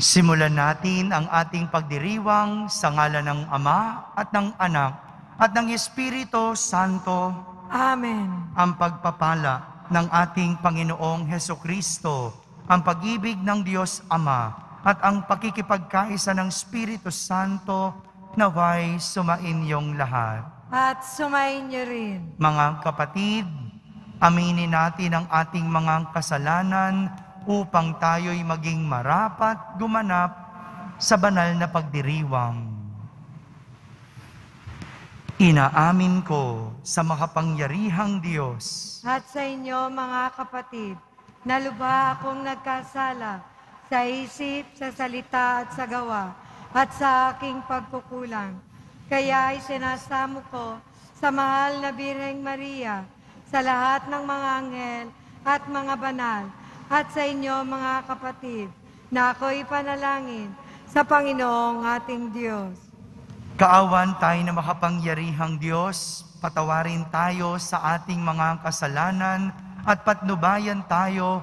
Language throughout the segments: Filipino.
Simulan natin ang ating pagdiriwang sa ngalan ng Ama at ng Anak at ng Espiritu Santo. Amen. ang pagpapala ng ating Panginoong Heso Kristo, ang pag-ibig ng Diyos Ama at ang pakikipagkaisa ng Espiritu Santo naway sumainyong lahat. At sumayin niyo rin. Mga kapatid, aminin natin ang ating mga kasalanan upang tayo'y maging marapat gumanap sa banal na pagdiriwang. Inaamin ko sa makapangyarihang Diyos At sa inyo, mga kapatid, na lubha akong nagkasala sa isip, sa salita at sa gawa, at sa aking pagkukulang. Kaya ay sinasamo ko sa mahal na Birheng Maria, sa lahat ng mga anghel at mga banal, at sa inyo, mga kapatid, na ako'y panalangin sa Panginoong ating Diyos. Kaawan tayo na makapangyarihang Diyos, patawarin tayo sa ating mga kasalanan at patnubayan tayo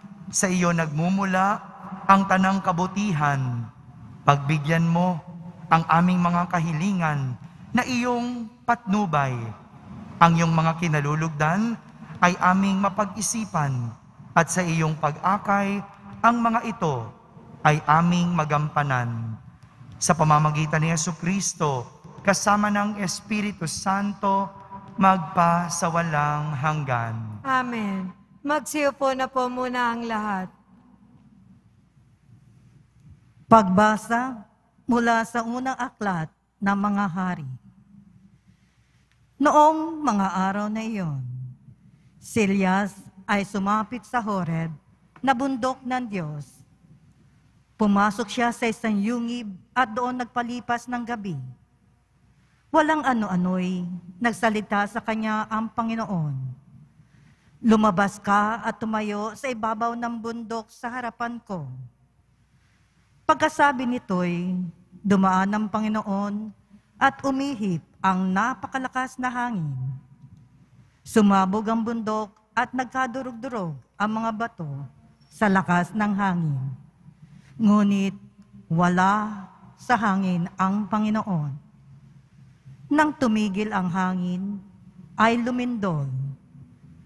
sa iyo nagmumula ang tanang kabutihan. Pagbigyan mo ang aming mga kahilingan na iyong patnubay. Ang iyong mga kinalulugdan ay aming mapag-isipan at sa iyong pag-akay, ang mga ito ay aming magampanan. Sa pamamagitan ni Yesu Kristo, kasama ng Espiritu Santo, magpa sa walang hanggan. Amen. Magsiupo na po muna ang lahat. Pagbasa mula sa unang aklat ng mga hari. Noong mga araw na iyon, si Elias ay sumapit sa Horeb na bundok ng Diyos. Pumasok siya sa isang yungib at doon nagpalipas ng gabi. Walang ano-ano'y nagsalita sa kanya ang Panginoon. Lumabas ka at tumayo sa ibabaw ng bundok sa harapan ko. Pagkasabi nito'y dumaan ng Panginoon at umihip ang napakalakas na hangin. Sumabog ang bundok at nagkadurog-durog ang mga bato sa lakas ng hangin. Ngunit wala sa hangin ang Panginoon. Nang tumigil ang hangin, ay lumindol.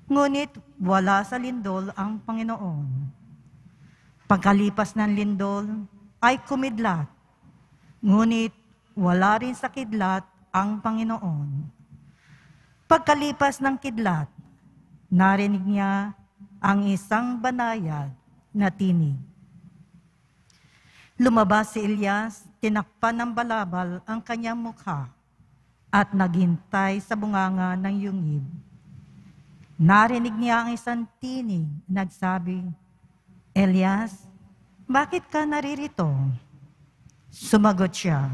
Ngunit wala sa lindol ang Panginoon. Pagkalipas ng lindol, ay kumidlat. Ngunit wala rin sa kidlat ang Panginoon. Pagkalipas ng kidlat, narinig niya ang isang banayad na tinig. Lumabas si Elias, tinakpan ng balabal ang kanyang mukha at naghintay sa bunganga ng yungib. Narinig niya ang isang tinig, nagsabi, Elias, bakit ka naririto? Sumagot siya,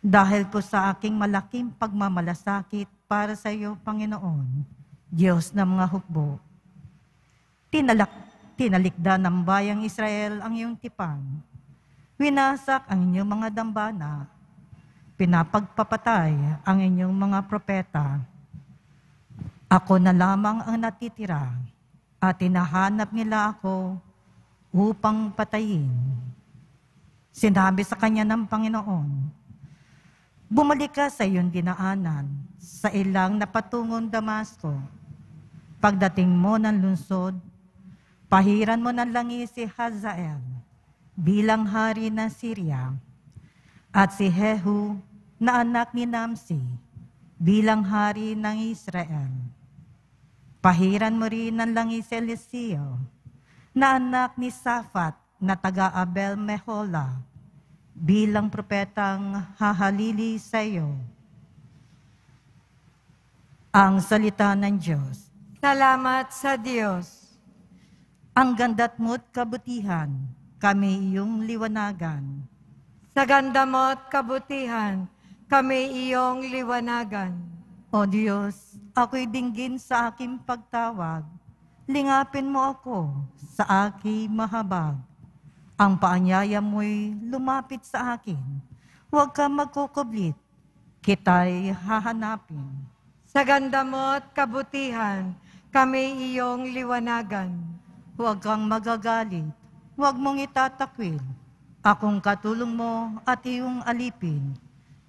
dahil po sa aking malaking pagmamalasakit para sa iyo, Panginoon, Diyos ng mga hukbo. Tinalak, tinalikda ng bayang Israel ang iyong tipan. Winasak ang inyong mga dambana. Pinapagpapatay ang inyong mga propeta. Ako na lamang ang natitira at tinahanap nila ako upang patayin. Sinabi sa kanya ng Panginoon, Bumalik ka sa iyong dinaanan, sa ilang napatungong Damasco. Pagdating mo ng lungsod, pahiran mo ng langis si Hazael bilang hari ng Syria at si Jehu na anak ni Namsi bilang hari ng Israel. Pahiran mo rin ng langis Eliseo na anak ni Safat na taga Abel Mehola, bilang propetang hahalili sa iyo. Ang salita ng Diyos. Salamat sa Diyos. Ang ganda't mo't kabutihan, kami iyong liwanagan. Sa ganda mo't kabutihan, kami iyong liwanagan. O Diyos, ako'y dinggin sa aking pagtawag. Lingapin mo ako sa aking mahabag. Ang paanyaya mo'y lumapit sa akin. Huwag ka magkukublit, kita'y hahanapin. Sa ganda mo't kabutihan, kami iyong liwanagan. Huwag kang magagalit, huwag mong itatakwil. Akong katulong mo at iyong alipin.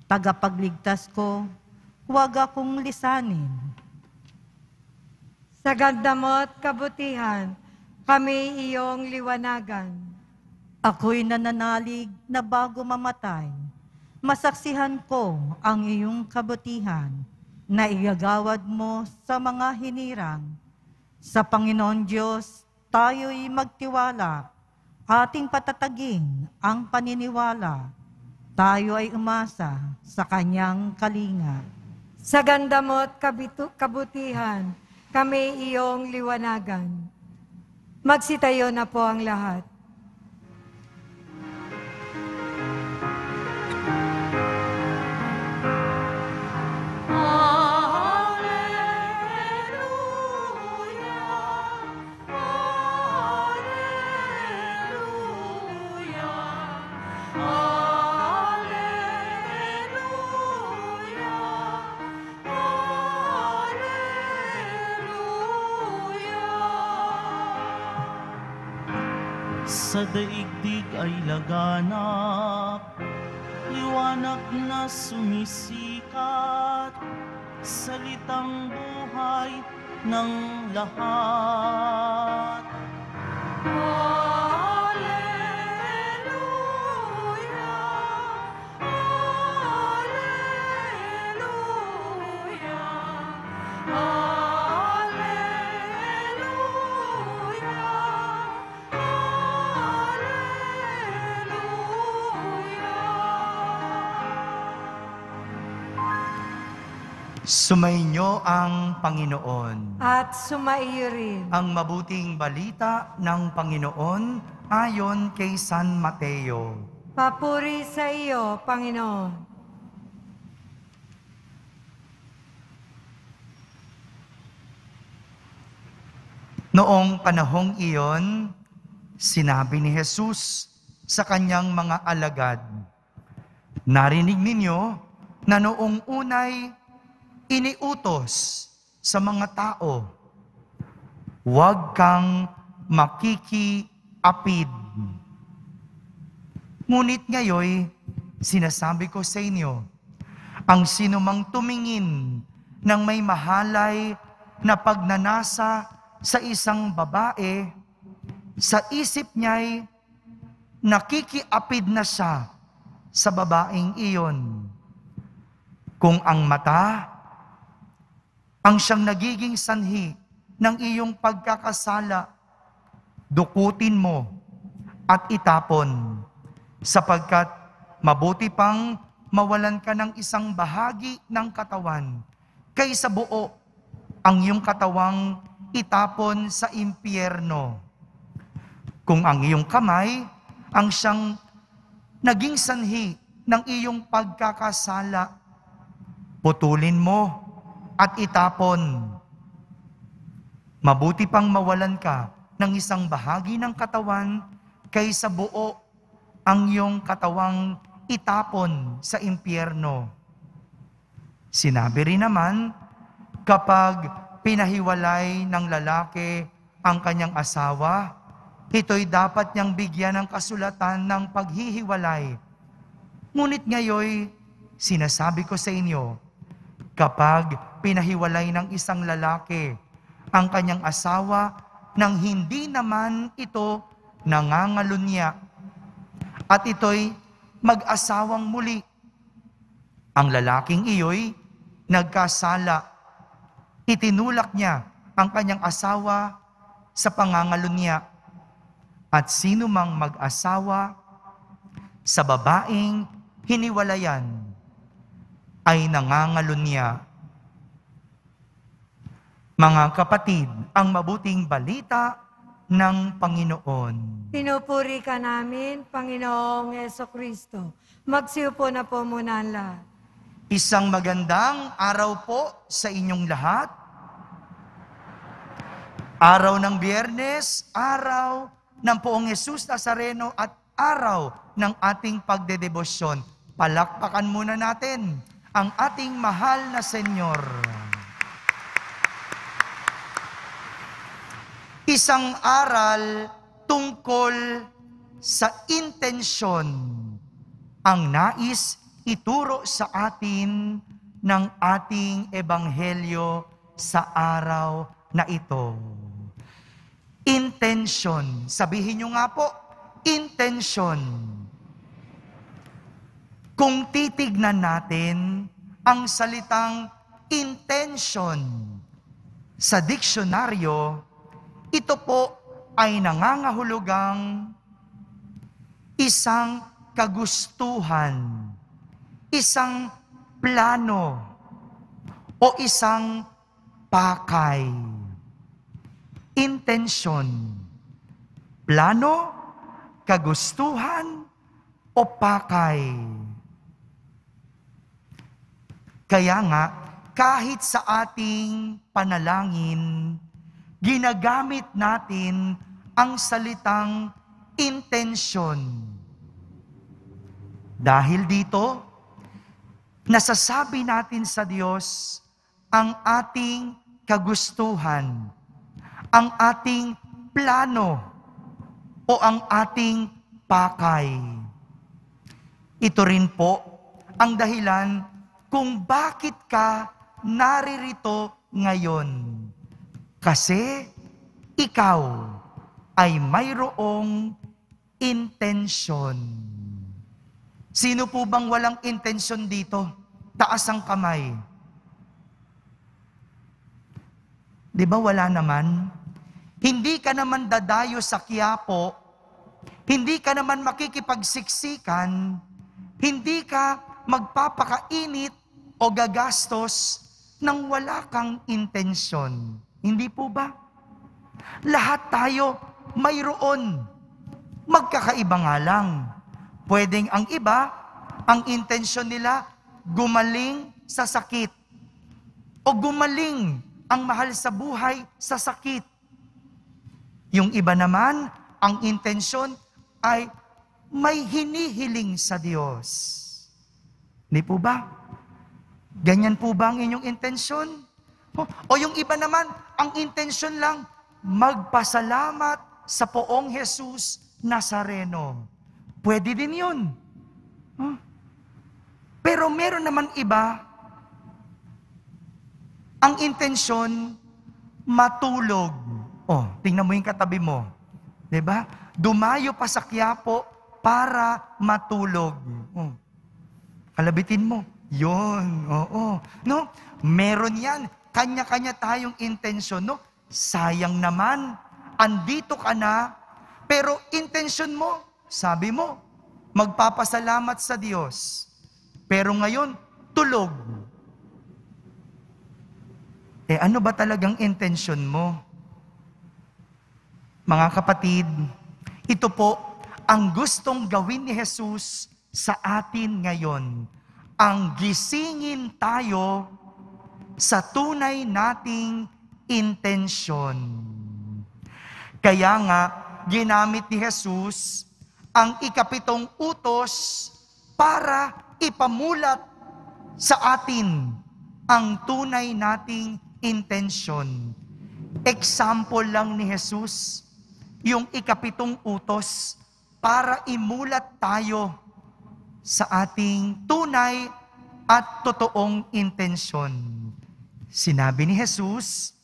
Tagapagligtas ko, huwag akong lisanin. Sa ganda mo't kabutihan, kami iyong liwanagan. Ako'y nananalig na bago mamatay. Masaksihan ko ang iyong kabutihan na igagawad mo sa mga hinirang. Sa Panginoon Diyos, tayo'y magtiwala. Ating patatagin ang paniniwala. Tayo ay umasa sa kanyang kalinga. Sa ganda mo't kabitu- kabutihan, kami iyong liwanagan. Magsitayo na po ang lahat. Sa daigdig ay laganap, liwanag na sumisikat, salitang buhay ng lahat. Sumainyo ang Panginoon. At sumaiyo rin. Ang mabuting balita ng Panginoon ayon kay San Mateo. Papuri sa iyo, Panginoon. Noong panahong iyon, sinabi ni Jesus sa kanyang mga alagad, Narinig ninyo na noong unay iniutos sa mga tao, huwag kang makikiapid. Ngunit ngayon, sinasabi ko sa inyo, ang sinumang tumingin ng may mahalay na pagnanasa sa isang babae, sa isip niya'y nakikiapid na siya sa babaeng iyon. Kung ang mata ang siyang nagiging sanhi ng iyong pagkakasala, dukutin mo at itapon sapagkat mabuti pang mawalan ka ng isang bahagi ng katawan kaysa buo ang iyong katawang itapon sa impyerno. Kung ang iyong kamay ang siyang naging sanhi ng iyong pagkakasala, putulin mo at itapon. Mabuti pang mawalan ka ng isang bahagi ng katawan kaysa buo ang iyong katawang itapon sa impyerno. Sinabi rin naman, kapag pinahiwalay ng lalaki ang kanyang asawa, ito'y dapat niyang bigyan ng kasulatan ng paghihiwalay. Ngunit ngayon, sinasabi ko sa inyo, kapag pinahiwalay ng isang lalaki ang kanyang asawa nang hindi naman ito nangangalunya at ito'y mag-asawang muli. Ang lalaking iyo'y nagkasala. Itinulak niya ang kanyang asawa sa pangangalunya. at sino mang mag-asawa sa babaeng hiniwalayan ay nangangalunya. Mga kapatid, ang mabuting balita ng Panginoon. Pinupuri ka namin, Panginoong Yeso Kristo. Magsiupo na po muna ang lahat. Isang magandang araw po sa inyong lahat. Araw ng biyernes, araw ng poong Jesus Nazareno at araw ng ating pagdedebosyon. Palakpakan muna natin ang ating mahal na Senyor. Isang aral tungkol sa intensyon ang nais ituro sa atin ng ating ebanghelyo sa araw na ito. Intention. Sabihin nyo nga po, intention. Kung titignan natin ang salitang intention sa diksyonaryo, ito po ay nangangahulugang isang kagustuhan, isang plano, o isang pakay. Intensyon, plano, kagustuhan, o pakay. Kaya nga, kahit sa ating panalangin, ginagamit natin ang salitang intensyon. Dahil dito, nasasabi natin sa Diyos ang ating kagustuhan, ang ating plano, o ang ating pakay. Ito rin po ang dahilan kung bakit ka naririto ngayon. Kasi ikaw ay mayroong intensyon. Sino po bang walang intensyon dito? Taas ang kamay. Di ba wala naman? Hindi ka naman dadayo sa Quiapo, hindi ka naman makikipagsiksikan, hindi ka magpapakainit o gagastos nang wala kang intensyon. Hindi po ba? Lahat tayo mayroon. Magkakaiba nga lang. Pwedeng ang iba, ang intensyon nila, gumaling sa sakit. O gumaling ang mahal sa buhay sa sakit. Yung iba naman, ang intensyon ay may hinihiling sa Diyos. Hindi po ba? Ganyan po ba ang inyong intensyon? O, o yung iba naman, ang intensyon lang, magpasalamat sa poong Jesus Nazareno. Pwede din yun. Pero meron naman iba, ang intensyon, matulog. Oh, tingnan mo yung katabi mo. ba? Dumayo pa sa Quiapo para matulog. Oh. Kalabitin mo. Yon, oo. No? Meron yan. Kanya-kanya tayong intensyon, no? Sayang naman, andito ka na, pero intensyon mo, sabi mo, magpapasalamat sa Diyos. Pero ngayon, tulog. Eh ano ba talagang intensyon mo? Mga kapatid, ito po ang gustong gawin ni Jesus sa atin ngayon. Ang gisingin tayo sa tunay nating intensyon. Kaya nga, ginamit ni Jesus ang ikapitong utos para ipamulat sa atin ang tunay nating intensyon. Example lang ni Jesus, yung ikapitong utos para imulat tayo sa ating tunay at totoong intensyon. Sinabi ni Jesus,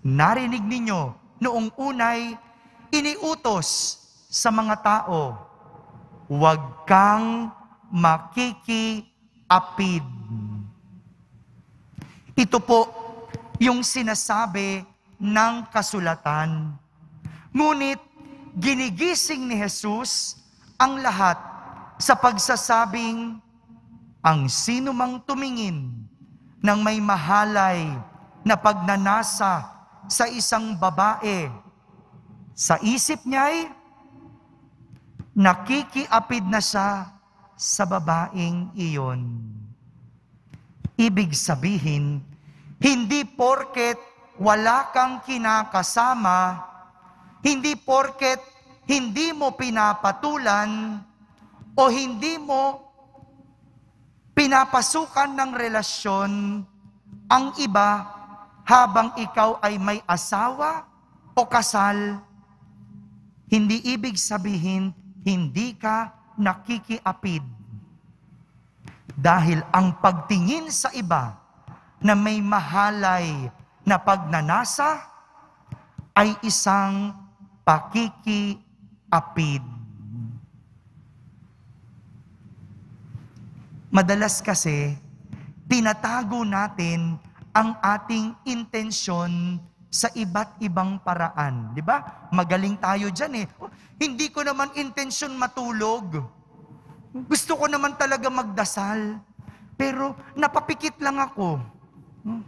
narinig ninyo noong unay iniutos sa mga tao, huwag kang makikiapid. Ito po yung sinasabi ng kasulatan. Ngunit ginigising ni Jesus ang lahat sa pagsasabing, ang sino mang tumingin ng may mahalay na pagnanasa sa isang babae, sa isip niya'y nakikiapid na siya sa babaeng iyon. Ibig sabihin, hindi porket wala kang kinakasama, hindi porket hindi mo pinapatulan o hindi mo pinapasukan ng relasyon ang iba habang ikaw ay may asawa o kasal, hindi ibig sabihin hindi ka nakikiapid. Dahil ang pagtingin sa iba na may mahalay na pagnanasa ay isang pakikiapid. Madalas kasi, tinatago natin ang ating intensyon sa iba't ibang paraan. Di ba? Magaling tayo dyan eh. Oh, hindi ko naman intensyon matulog. Gusto ko naman talaga magdasal. Pero napapikit lang ako. Hmm?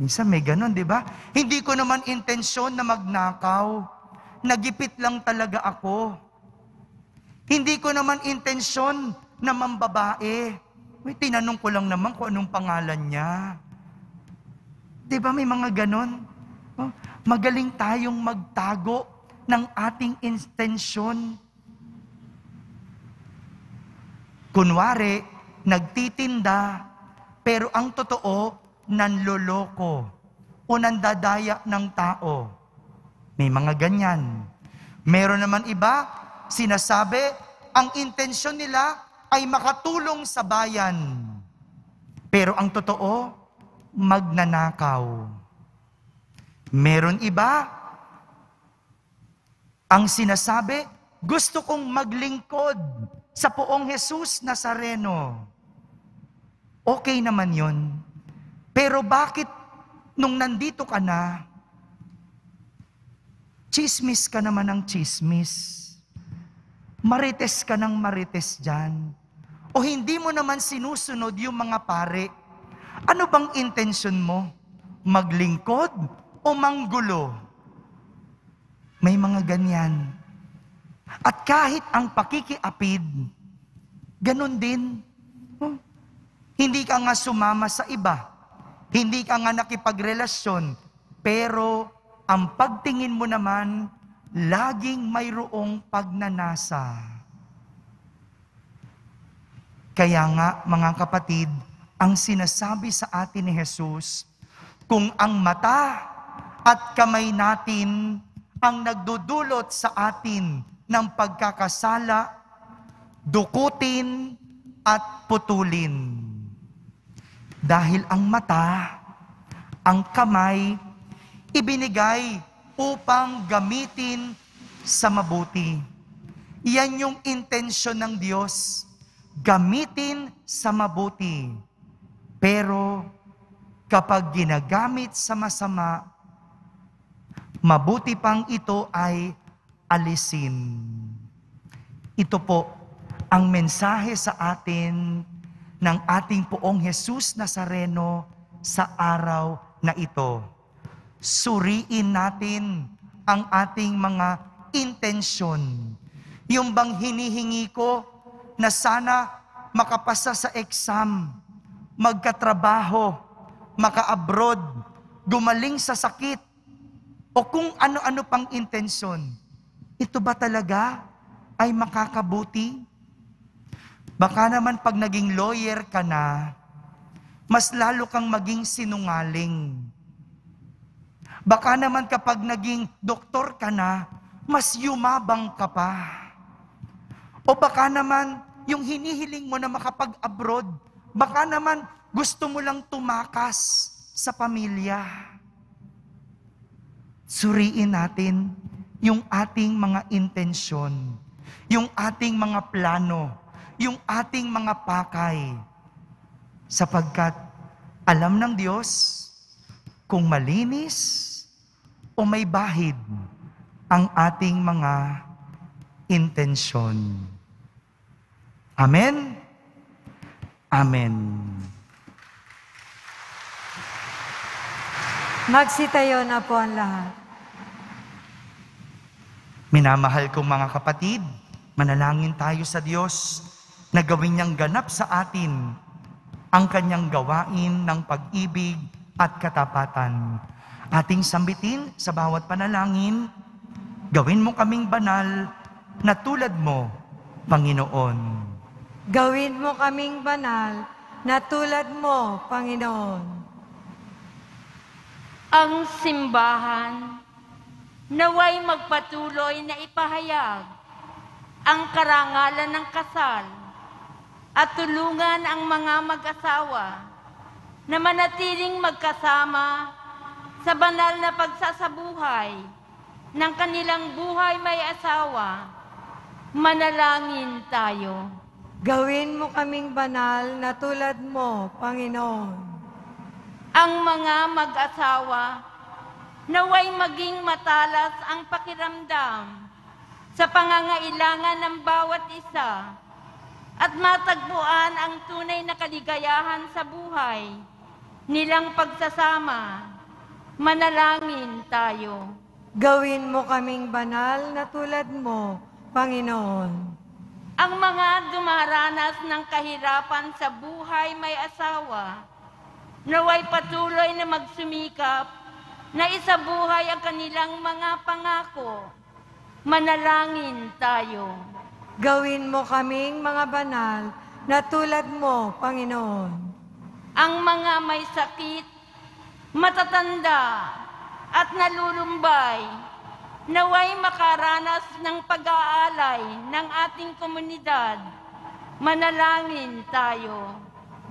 Minsan may ganun, di ba? Hindi ko naman intensyon na magnakaw. Nagipit lang talaga ako. Hindi ko naman intensyon na mambabae. May tinanong ko lang naman kung anong pangalan niya. Di ba may mga ganon? Oh, magaling tayong magtago ng ating intensyon. Kunwari, nagtitinda, pero ang totoo, nanloloko o nandadaya ng tao. May mga ganyan. Meron naman iba, sinasabi, ang intensyon nila ay makatulong sa bayan. Pero ang totoo, magnanakaw. Meron iba, ang sinasabi, gusto kong maglingkod sa poong Jesus Nazareno. Okay naman yon. Pero bakit nung nandito ka na, chismis ka naman ng chismis? Marites ka ng marites dyan. O hindi mo naman sinusunod yung mga pare. Ano bang intensyon mo? Maglingkod o manggulo? May mga ganyan. At kahit ang pakikiapid, ganun din. Oh, hindi ka nga sumama sa iba. Hindi ka nga nakipagrelasyon. Pero ang pagtingin mo naman, laging mayroong pagnanasa. Kaya nga, mga kapatid, ang sinasabi sa atin ni Jesus, kung ang mata at kamay natin ang nagdudulot sa atin ng pagkakasala, dukutin at putulin. Dahil ang mata, ang kamay, ibinigay upang gamitin sa mabuti. Iyan yung intensyon ng Diyos gamitin sa mabuti. Pero kapag ginagamit sa masama, mabuti pang ito ay alisin. Ito po ang mensahe sa atin ng ating poong Jesus Nazareno sa araw na ito. Suriin natin ang ating mga intensyon. Yung bang hinihingi ko na sana makapasa sa exam, magkatrabaho, maka-abroad, gumaling sa sakit, o kung ano-ano pang intensyon. Ito ba talaga ay makakabuti? Baka naman pag naging lawyer ka na, mas lalo kang maging sinungaling. Baka naman kapag naging doktor ka na, mas yumabang ka pa. O baka naman, yung hinihiling mo na makapag-abroad, baka naman gusto mo lang tumakas sa pamilya. Suriin natin yung ating mga intensyon, yung ating mga plano, yung ating mga pakay. Sapagkat alam ng Diyos kung malinis o may bahid ang ating mga intensyon. Amen? Amen. Magsitayo na po ang lahat. Minamahal kong mga kapatid, manalangin tayo sa Diyos na gawin niyang ganap sa atin ang kanyang gawain ng pag-ibig at katapatan. Ating sambitin sa bawat panalangin, gawin mo kaming banal na tulad mo, Panginoon. Gawin mo kaming banal na tulad mo, Panginoon. ang simbahan naway magpatuloy na ipahayag ang karangalan ng kasal at tulungan ang mga mag-asawa na manatiling magkasama sa banal na pagsasabuhay ng kanilang buhay may asawa. Manalangin tayo. Gawin mo kaming banal na tulad mo, Panginoon. ang mga mag-asawa naway maging matalas ang pakiramdam sa pangangailangan ng bawat isa at matagpuan ang tunay na kaligayahan sa buhay nilang pagsasama. Manalangin tayo. Gawin mo kaming banal na tulad mo, Panginoon. Ang mga dumaranas ng kahirapan sa buhay may asawa, naway patuloy na magsumikap na isabuhay ang kanilang mga pangako. Manalangin tayo. Gawin mo kaming mga banal na tulad mo, Panginoon. Ang mga may sakit, matatanda, at nalulumbay, naway makaranas ng pag-aalay ng ating komunidad. Manalangin tayo.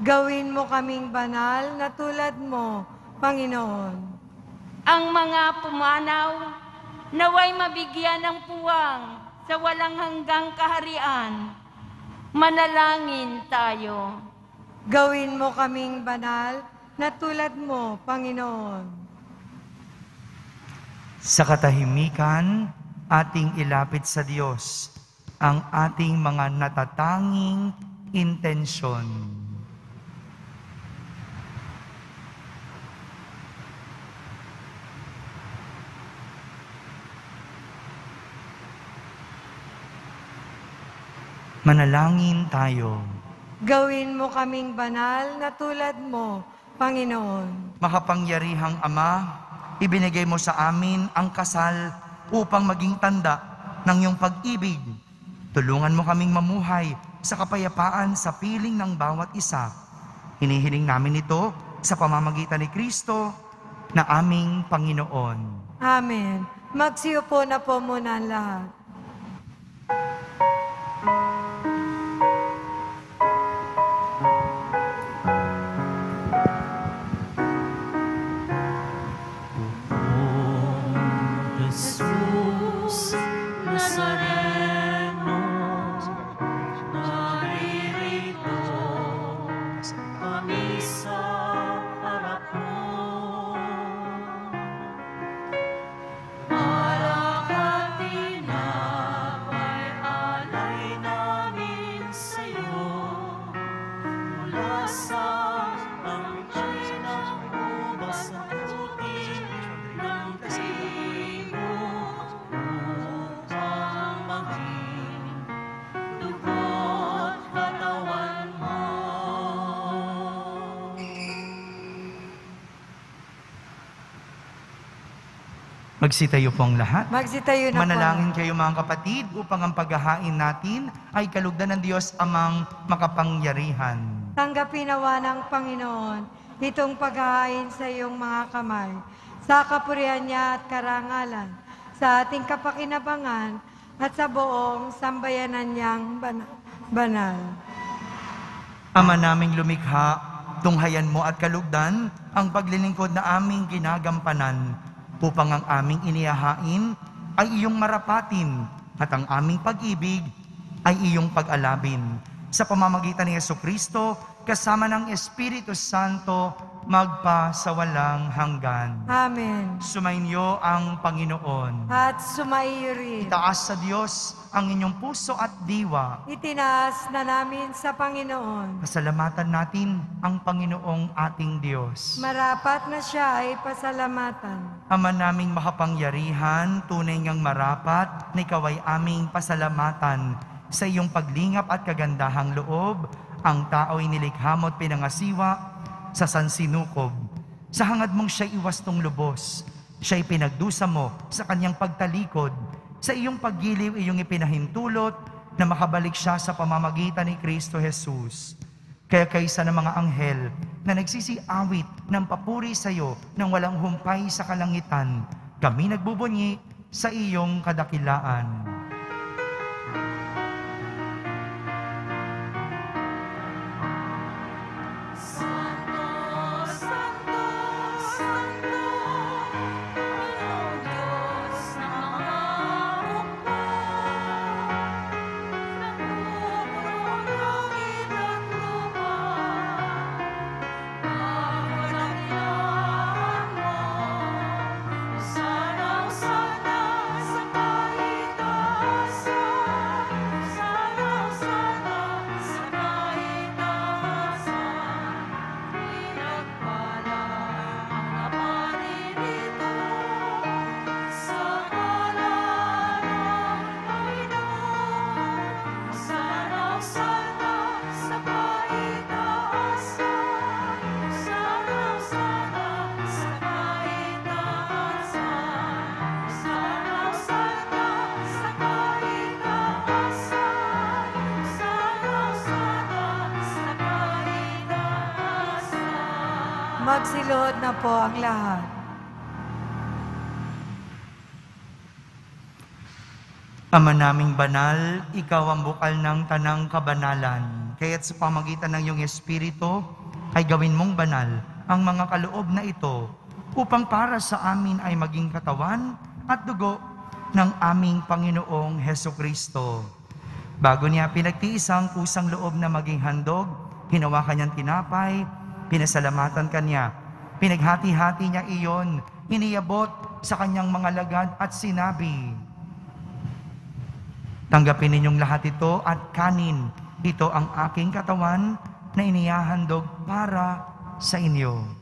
Gawin mo kaming banal na tulad mo, Panginoon. ang mga pumanaw naway mabigyan ng puwang sa walang hanggang kaharian. Manalangin tayo. Gawin mo kaming banal na tulad mo, Panginoon. Sa katahimikan, ating ilapit sa Diyos ang ating mga natatanging intensyon. Manalangin tayo. Gawin mo kaming banal na tulad mo, Panginoon. Makapangyarihang Ama, ibinigay mo sa amin ang kasal upang maging tanda ng iyong pag-ibig. Tulungan mo kaming mamuhay sa kapayapaan sa piling ng bawat isa. Hinihiling namin ito sa pamamagitan ni Kristo na aming Panginoon. Amen. Magsiupo na po muna lahat. Magsitayo po ang lahat. Magsitayo na Manalangin po. kayo mga kapatid upang ang paghahain natin ay kalugdan ng Diyos amang makapangyarihan. Tanggapin nawa ng Panginoon itong paghahain sa iyong mga kamay, sa kapurihan niya at karangalan, sa ating kapakinabangan at sa buong sambayanan niyang bana- banal. Ama naming lumikha, tunghayan mo at kalugdan ang paglilingkod na aming ginagampanan upang ang aming inihahain ay iyong marapatin at ang aming pag-ibig ay iyong pag-alabin. Sa pamamagitan ni Yeso Kristo, kasama ng Espiritu Santo, magpa sa walang hanggan. Amen. Sumainyo ang Panginoon. At sumaiyo rin. Itaas sa Diyos ang inyong puso at diwa. Itinaas na namin sa Panginoon. Pasalamatan natin ang Panginoong ating Diyos. Marapat na siya ay pasalamatan. Ama naming makapangyarihan, tunay ngang marapat na ikaw ay aming pasalamatan sa iyong paglingap at kagandahang loob. Ang tao'y nilikha mo at pinangasiwa sa sansinukob. Sa hangad mong siya'y iwastong lubos. Siya'y pinagdusa mo sa kanyang pagtalikod. Sa iyong paggiliw, iyong ipinahintulot na makabalik siya sa pamamagitan ni Kristo Jesus. Kaya kaysa ng mga anghel na nagsisiawit ng papuri sa iyo nang walang humpay sa kalangitan, kami nagbubunyi sa iyong kadakilaan. Santo, Magsilod na po ang lahat. Ama naming banal, ikaw ang bukal ng tanang kabanalan. Kaya't sa pamagitan ng iyong Espiritu, ay gawin mong banal ang mga kaloob na ito upang para sa amin ay maging katawan at dugo ng aming Panginoong Heso Kristo. Bago niya pinagtiis ang kusang loob na maging handog, hinawa kanyang tinapay, pinasalamatan kanya. Pinaghati-hati niya iyon, iniyabot sa kanyang mga lagad at sinabi, Tanggapin ninyong lahat ito at kanin. Ito ang aking katawan na inihahandog para sa inyo.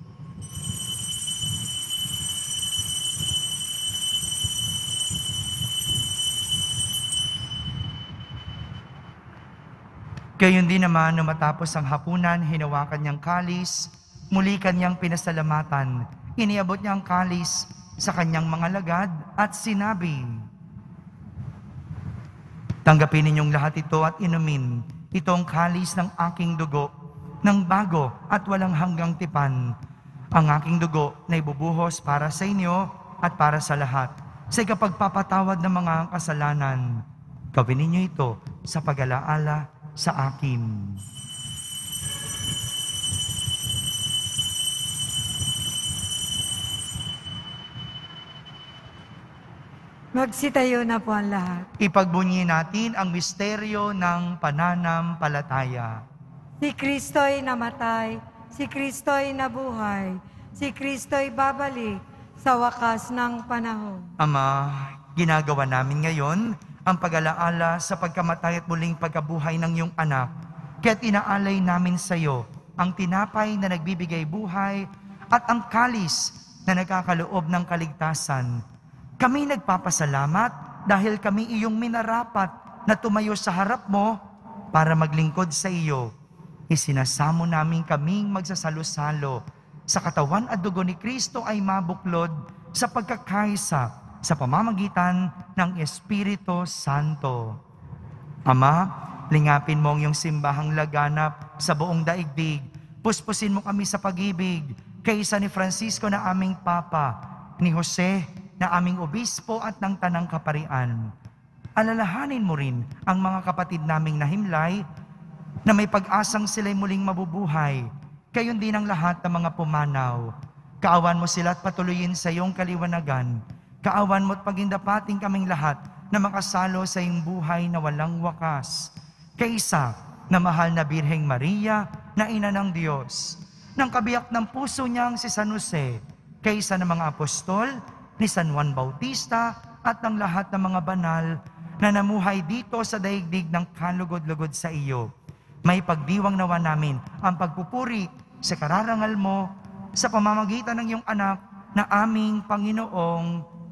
Gayon din naman, nung matapos ang hapunan, hinawakan niyang kalis, muli kanyang pinasalamatan. Iniabot niya ang kalis sa kanyang mga lagad at sinabi, Tanggapin ninyong lahat ito at inumin. Ito ang kalis ng aking dugo, ng bago at walang hanggang tipan. Ang aking dugo na ibubuhos para sa inyo at para sa lahat. Sa ikapagpapatawad ng mga kasalanan, gawin ninyo ito sa pag-alaala sa akin. Magsitayo na po ang lahat. Ipagbunyi natin ang misteryo ng pananampalataya. Si Kristo'y namatay, si Kristo'y nabuhay, si Kristo'y babalik sa wakas ng panahon. Ama, ginagawa namin ngayon ang pag-alaala sa pagkamatay at muling pagkabuhay ng iyong anak. Kaya't inaalay namin sa iyo ang tinapay na nagbibigay buhay at ang kalis na nagkakaloob ng kaligtasan. Kami nagpapasalamat dahil kami iyong minarapat na tumayo sa harap mo para maglingkod sa iyo. Isinasamo namin kaming magsasalo-salo sa katawan at dugo ni Kristo ay mabuklod sa pagkakaisa sa pamamagitan ng Espiritu Santo. Ama, lingapin mo ang iyong simbahang laganap sa buong daigdig. Puspusin mo kami sa pag-ibig kaysa ni Francisco na aming Papa, ni Jose na aming obispo at ng Tanang Kaparian. Alalahanin mo rin ang mga kapatid naming nahimlay na may pag-asang sila'y muling mabubuhay. Kayon din ang lahat ng mga pumanaw. Kaawan mo sila at patuloyin sa iyong kaliwanagan. Kaawan mo at pagindapating kaming lahat na makasalo sa iyong buhay na walang wakas. Kaysa na mahal na Birheng Maria na ina ng Diyos, ng kabiyak ng puso niyang si San Jose, kaysa ng mga apostol, ni San Juan Bautista, at ng lahat ng mga banal na namuhay dito sa daigdig ng kalugod-lugod sa iyo. May pagdiwang nawa namin ang pagpupuri sa kararangal mo sa pamamagitan ng iyong anak na aming Panginoong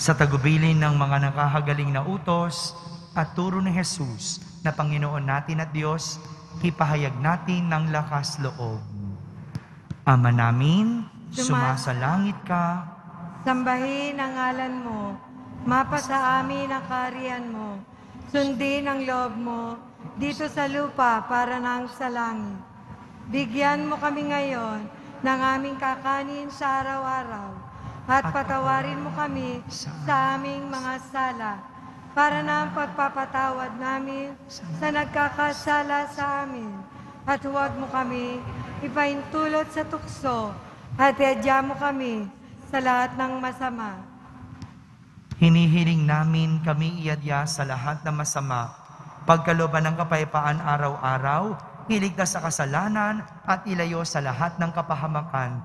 Sa tagubilin ng mga nakahagaling na utos at turo ni Jesus na Panginoon natin at Diyos, ipahayag natin ng lakas loob. Ama namin, sumasalangit ka, Sambahin ang ngalan mo, mapasa amin ang kaharian mo, sundin ang loob mo, dito sa lupa para nang sa langit. Bigyan mo kami ngayon ng aming kakanin sa araw-araw, at patawarin mo kami sa aming mga sala, para na ang pagpapatawad namin sa nagkakasala sa amin. At huwag mo kami ipaintulot sa tukso, at iadya mo kami sa lahat ng masama. hinihiling namin kami iadya sa lahat ng masama, pagkaloban ng kapayapaan araw-araw, iligtas sa kasalanan at ilayo sa lahat ng kapahamakan,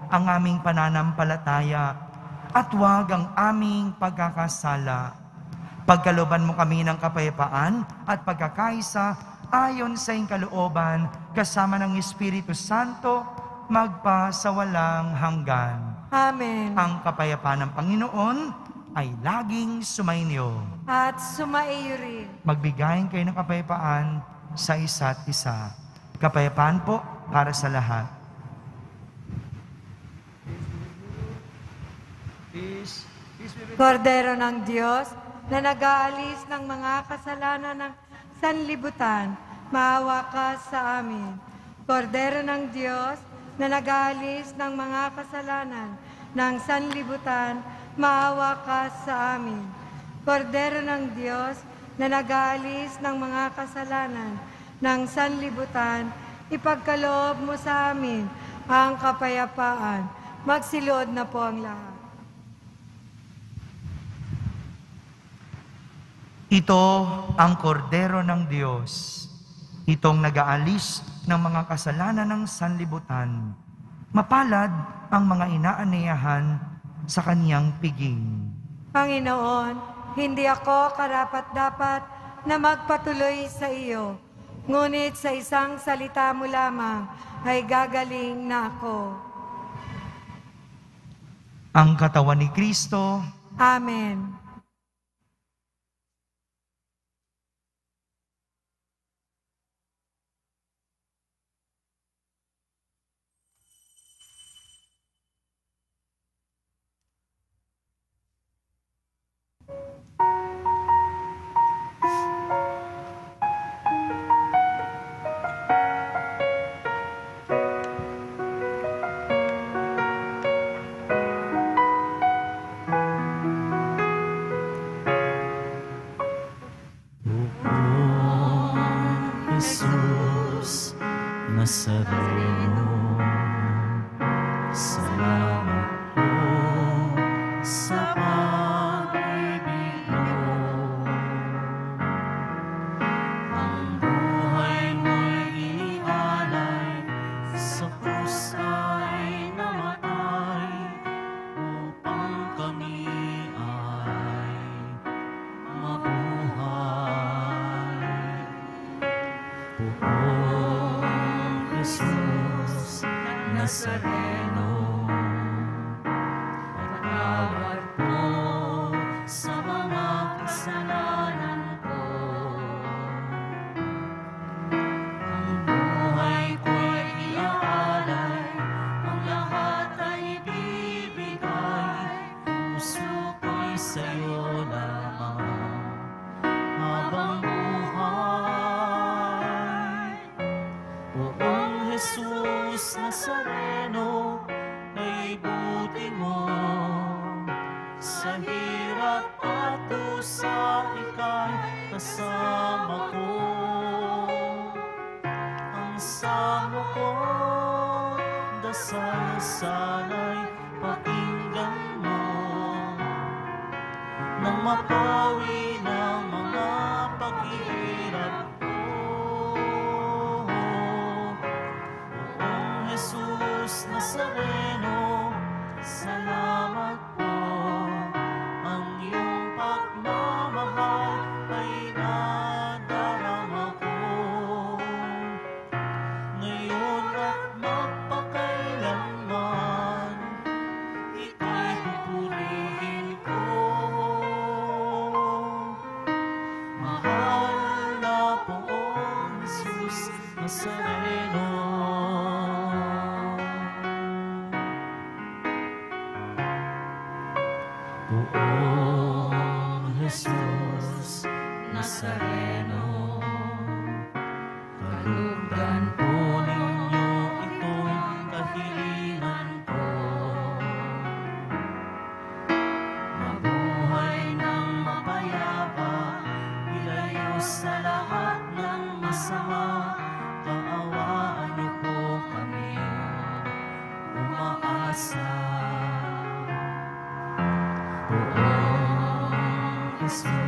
ang aming pananampalataya at huwag ang aming pagkakasala. Pagkaloban mo kami ng kapayapaan at pagkakaisa ayon sa iyong kalooban kasama ng Espiritu Santo magpa sa walang hanggan. Amen. Ang kapayapaan ng Panginoon ay laging sumainyo. At sumaiyo rin. Magbigayin kayo ng kapayapaan sa isa't isa. Kapayapaan po para sa lahat. Kordero ng Diyos, na nag-aalis ng mga kasalanan ng sanlibutan, maawa ka sa amin. Kordero ng Diyos, na nag-aalis ng mga kasalanan ng sanlibutan, maawa ka sa amin. Kordero ng Diyos, na nag-aalis ng mga kasalanan ng sanlibutan, ipagkaloob mo sa amin ang kapayapaan. Magsilood na po ang lahat. Ito ang kordero ng Diyos. Itong nag-aalis ng mga kasalanan ng sanlibutan. Mapalad ang mga inaaniyahan sa kaniyang piging. Panginoon, hindi ako karapat-dapat na magpatuloy sa iyo. Ngunit sa isang salita mo lamang ay gagaling na ako. Ang katawan ni Kristo, Amen. Nazareno Samo ko, dasal sana'y pakinggan mo nang mapawi ng mga paghihirap ko. Poong Jesus Nazareno, salamat Poong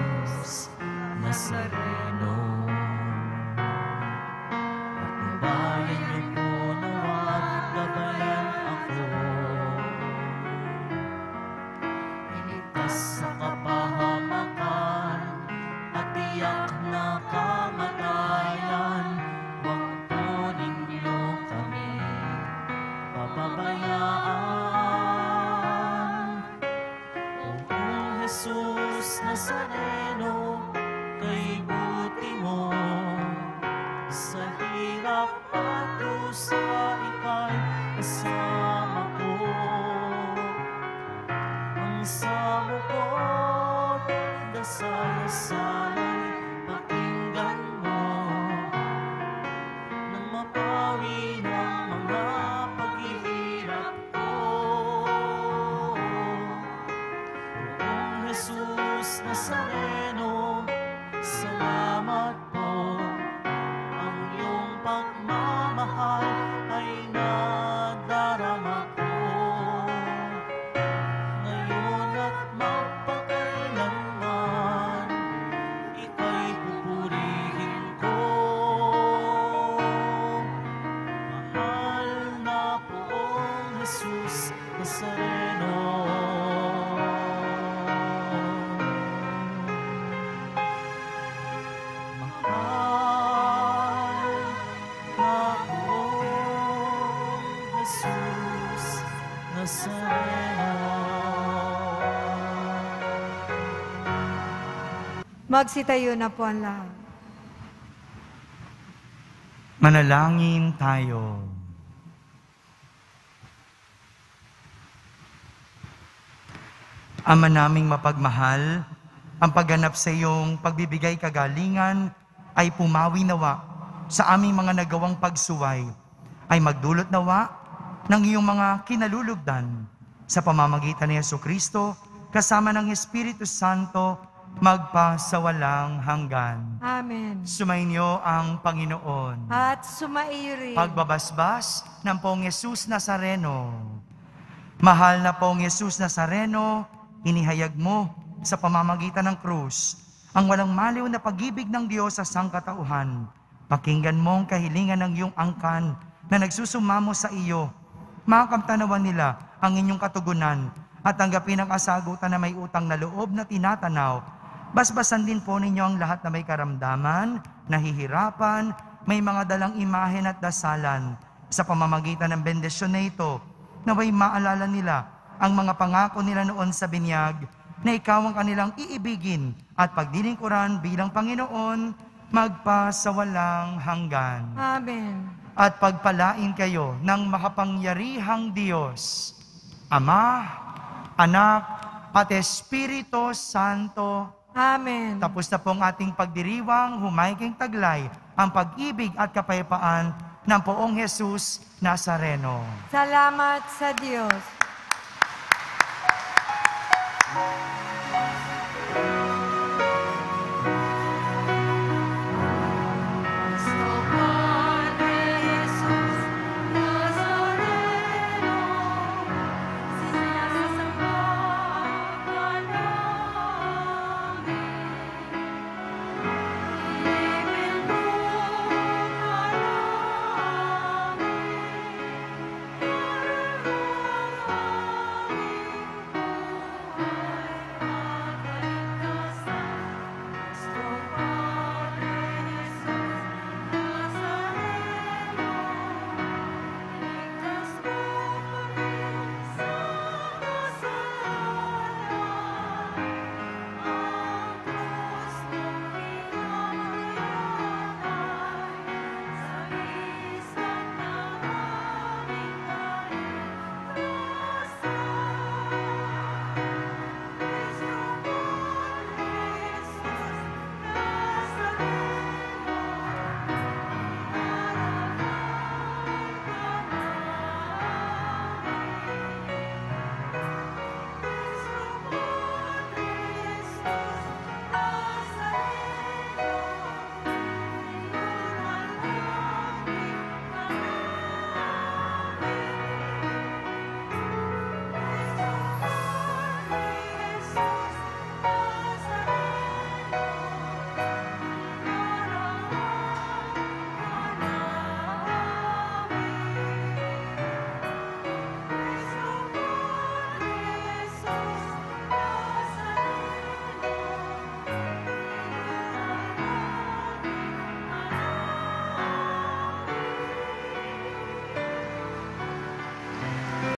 Magsitayo na po ang lahat. Manalangin tayo. Ama naming mapagmahal, ang pagganap sa iyong pagbibigay kagalingan ay pumawi nawa sa aming mga nagawang pagsuway, ay magdulot nawa ng iyong mga kinalulugdan sa pamamagitan ni Yesu Kristo kasama ng Espiritu Santo magpa sa walang hanggan. Amen. Sumainyo ang Panginoon. At sumaiyo rin. Pagbabasbas ng pong Yesus Nazareno. Mahal na pong Yesus Nazareno, inihayag mo sa pamamagitan ng krus ang walang maliw na pag-ibig ng Diyos sa sangkatauhan. Pakinggan mo ang kahilingan ng iyong angkan na nagsusumamo sa iyo. Makamtanawan nila ang inyong katugunan at tanggapin ang kasagutan na may utang na loob na tinatanaw. Basbasan din po ninyo ang lahat na may karamdaman, nahihirapan, may mga dalang imahen at dasalan. Sa pamamagitan ng bendisyon na ito, naway maalala nila ang mga pangako nila noon sa binyag na ikaw ang kanilang iibigin at pagdilingkuran bilang Panginoon magpa sa walang hanggan Amen. at pagpalain kayo ng makapangyarihang Diyos, Ama, Anak, at Espiritu Santo. Amen. Tapos na po ang ating pagdiriwang, humayking taglay, ang pag-ibig at kapayapaan ng poong Jesus Nazareno. Salamat sa Diyos.